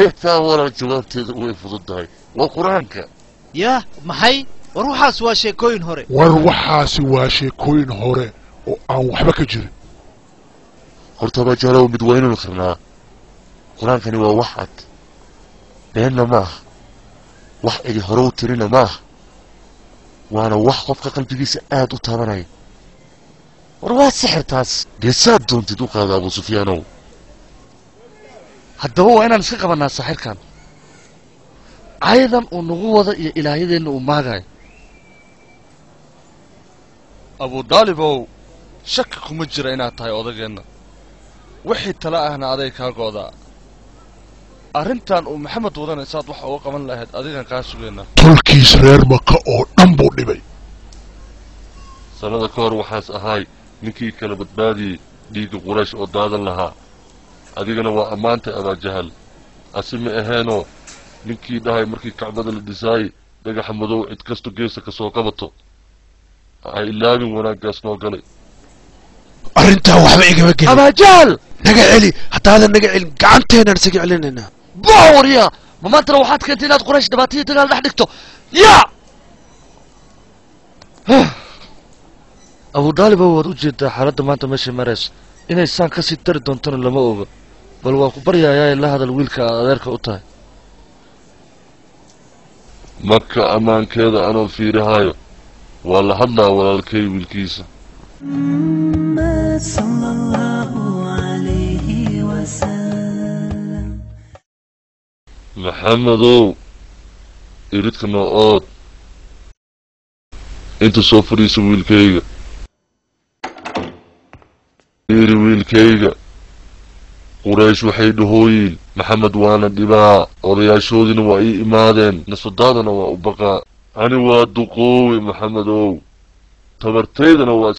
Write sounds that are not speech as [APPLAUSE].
xitaa walaal jawaabteeda way fududahay waa qur'aanka. Yah maxay? War waxaas waa sheekooyin hore. War waxaasi waa sheekooyin hore oo aan waxba ka jirin. Horta bajaalow mid waa inuu qarnaa qur'aankani waa wax cad. Beenna maaha wax cidi hore u tirina maaha waana wax qofka qalbigiisa aad u taabanaya war waa sixir taas dee saad doontid u qaada abu sufyaanow haddaba waa inaan iska qabannaa saaxirkan caayadan uu nagu wada iyo ilaahyadeenna uu maagayo abudaalibow shaki kuma jira inaad tahay odageenna. Wixii tala ahna aday kaa go'daa arrintan uu maxamed wadana saad wax uga qaban lahayd adigan kaa sugayna tolkiis reer maka oo dhan buu dhibay. Sannada ka hor waxaas ahaay ninkii kala badbaadiyey dhiigga quraysh oo daadan lahaa adigana waa ammaantay abaajahal ase ma aheenoo ninkii dhahay markii kacbada la dhisaayey dhagaxa madow cid kasto geesa ka soo qabato. Ha ilaabin wanaaggaas noo galay. Arrintaa waxba igama gelin. Abaajaal naga celi haddaadan naga celin gacanteenaan isaga celinaynaa boorya ma maantana waxaad keentay inaad quraysh dhibaataiyo dagaal dhex dhigto? Yaa [SIGHS] abudaaliba waad u jeedaa xaaladda maanta meeshay marayso inay saan ka sii dari doontona lama oga بل وكبريا يا الله هذا الويل كذلك أطاه مكة أمان كذا أنا في رهاية. ولا حدا ولا الكي بالكيسة. صلى الله عليه وسلم محمد إريدك أن أنت سوفريس ويل كيغا. إيري ويل كيغا. Quraysh waxay dhahooyiin maxamed waana dhibaa. Odayaashoodiina waa ii imaadeen. Nasadaadana waa u baqaa. Ani waa duqoowe maxamedow. Tabartaydana waa